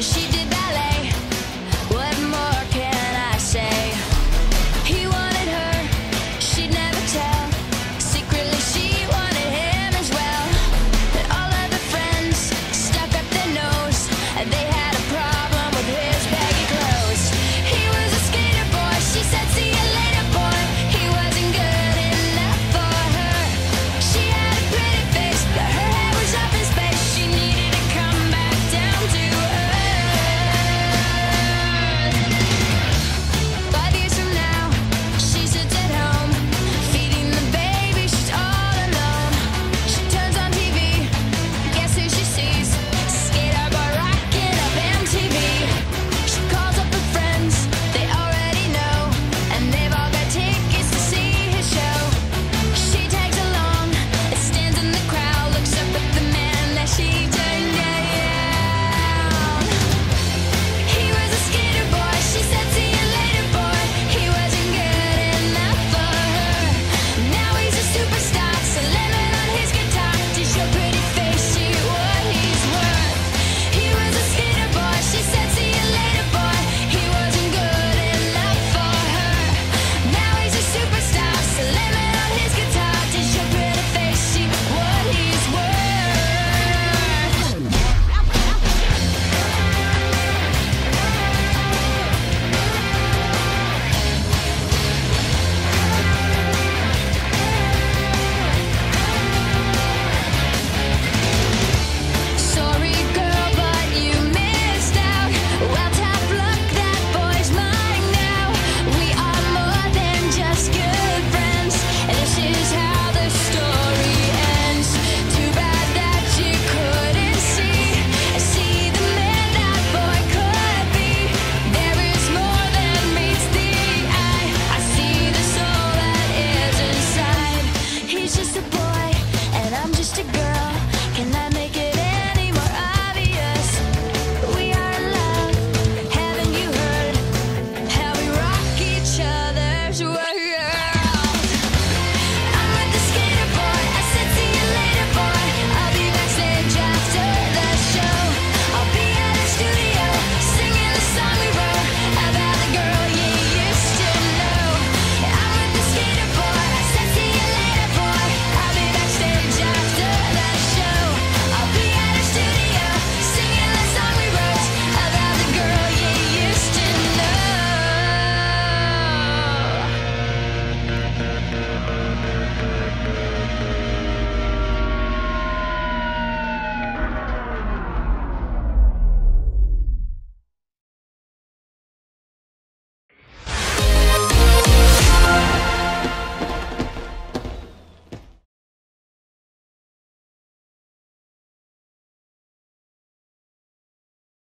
She